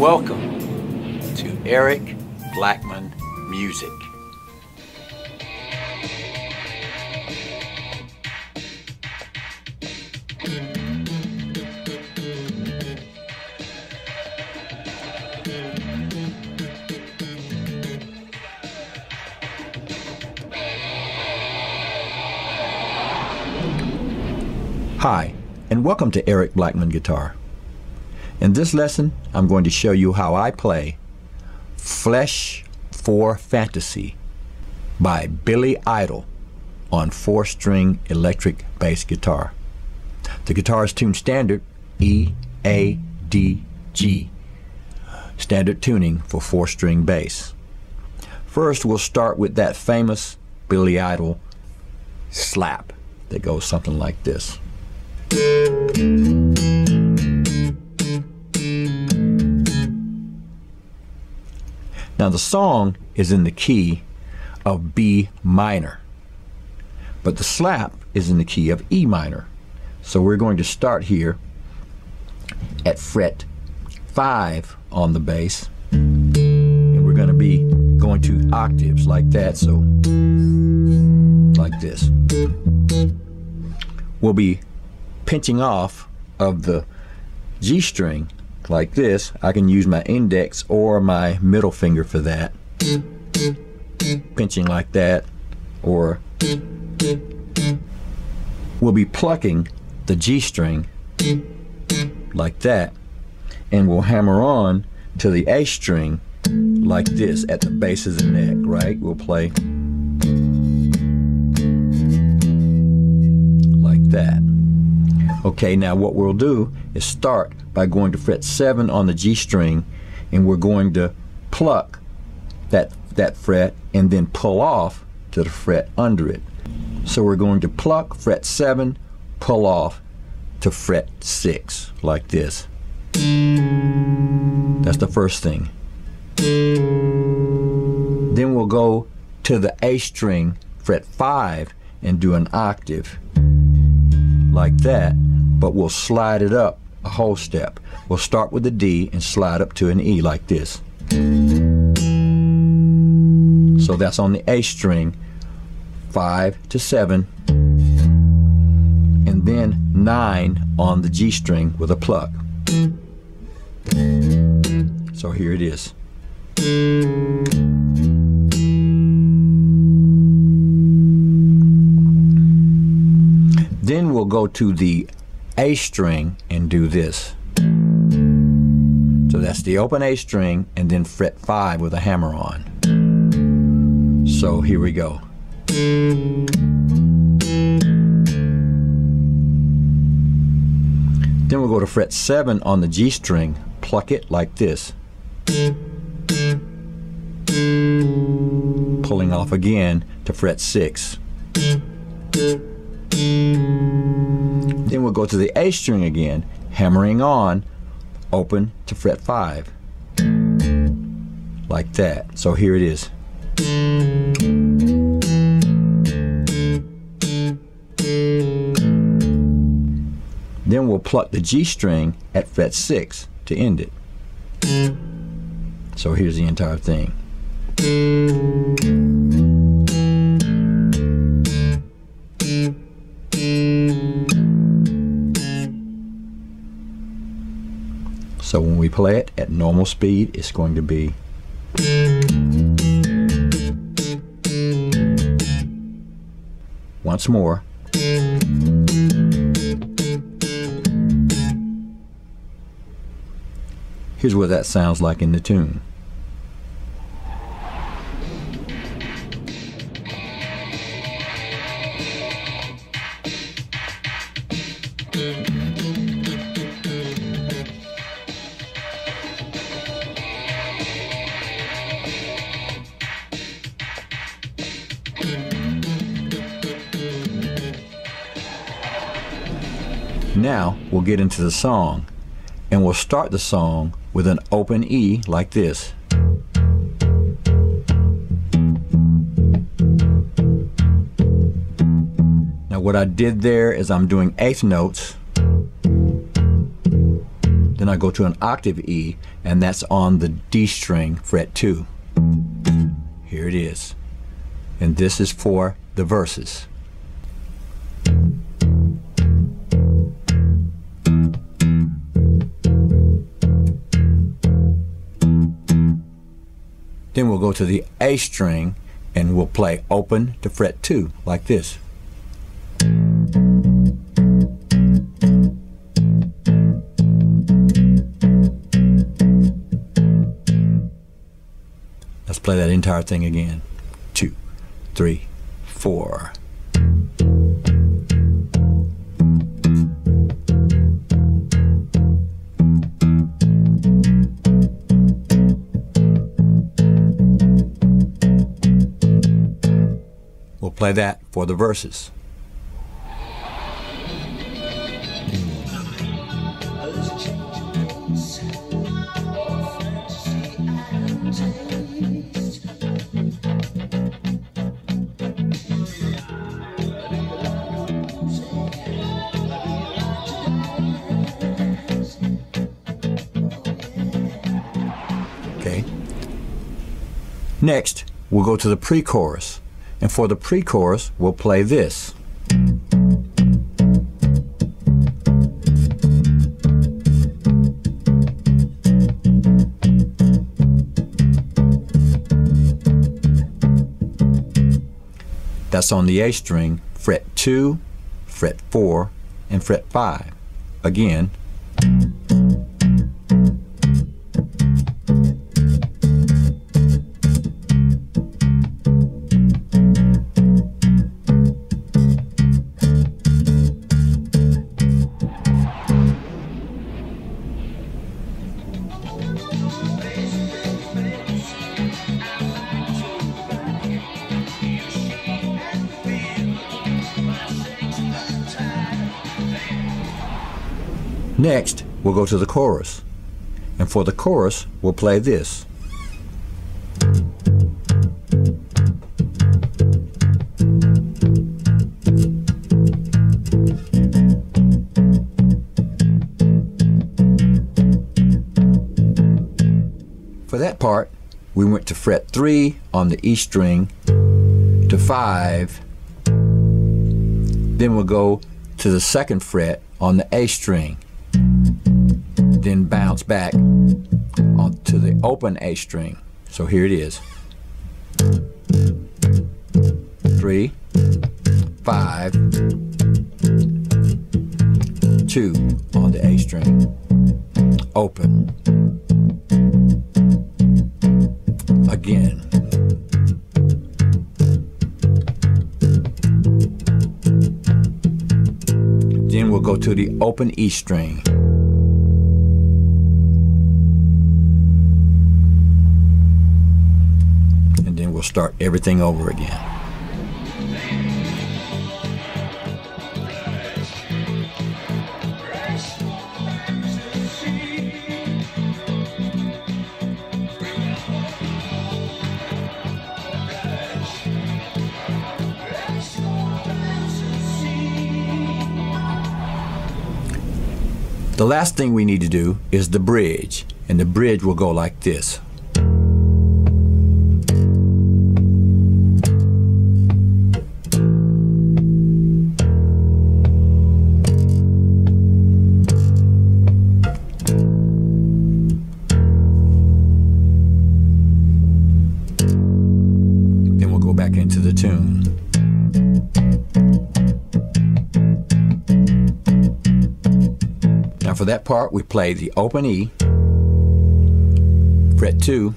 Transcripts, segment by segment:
Welcome to Eric Blackmon Music. Hi, and welcome to Eric Blackmon Guitar. In this lesson, I'm going to show you how I play Flesh for Fantasy by Billy Idol on four-string electric bass guitar. The guitar is tuned standard E, A, D, G. Standard tuning for four-string bass. First, we'll start with that famous Billy Idol slap that goes something like this. Now the song is in the key of B minor, but the slap is in the key of E minor. So we're going to start here at fret 5 on the bass, and we're going to be going to octaves like that, so like this. We'll be pinching off of the G string like this, I can use my index or my middle finger for that. Pinching like that, or we'll be plucking the G string like that, and we'll hammer on to the A string like this at the base of the neck, right? We'll play like that. Okay, now what we'll do is start by going to fret 7 on the G string and we're going to pluck that, that fret and then pull off to the fret under it. So we're going to pluck fret 7, pull off to fret 6 like this. That's the first thing. Then we'll go to the A string, fret 5, and do an octave like that but we'll slide it up a whole step. We'll start with the D and slide up to an E like this. So that's on the A string, 5 to 7, and then 9 on the G string with a pluck. So here it is. Then we'll go to the a string and do this. So that's the open A string and then fret 5 with a hammer on. So here we go. Then we'll go to fret 7 on the G string, pluck it like this. Pulling off again to fret 6. Then we'll go to the A string again, hammering on, open to fret 5. Like that. So here it is. Then we'll pluck the G string at fret 6 to end it. So here's the entire thing. So when we play it at normal speed, it's going to be once more. Here's what that sounds like in the tune. Now we'll get into the song and we'll start the song with an open E like this. Now what I did there is I'm doing eighth notes Then I go to an octave E, and that's on the D string, fret 2. Here it is. And this is for the verses. Then we'll go to the A string and we'll play open to fret 2 like this. Let's play that entire thing again. Two, three, four. We'll play that for the verses. Okay. Next, we'll go to the pre-chorus. And for the pre-chorus, we'll play this. That's on the A string, fret 2, fret 4, and fret 5. Again, Next, we'll go to the chorus. And for the chorus, we'll play this. For that part, we went to fret 3 on the E string to 5. Then we'll go to the second fret on the A string. Then bounce back onto the open A string. So here it is. Three, five, two on the A string. Open. Again. Then we'll go to the open E string. Start everything over again. The last thing we need to do is the bridge, and the bridge will go like this. For that part, we play the open E, fret 2,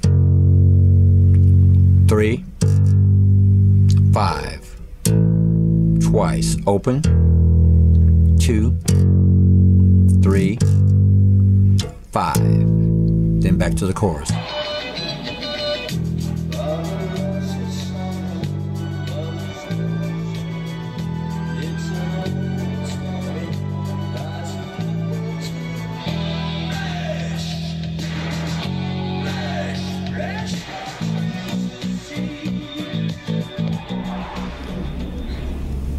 3, 5, twice, open, 2, 3, 5, then back to the chorus.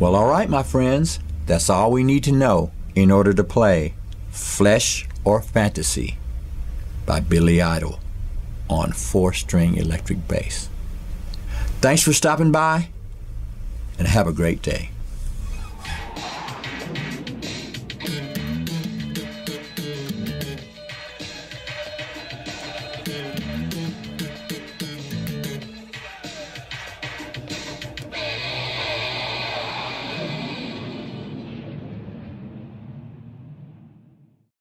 Well, all right, my friends, that's all we need to know in order to play Flesh or Fantasy by Billy Idol on four string electric bass. Thanks for stopping by and have a great day.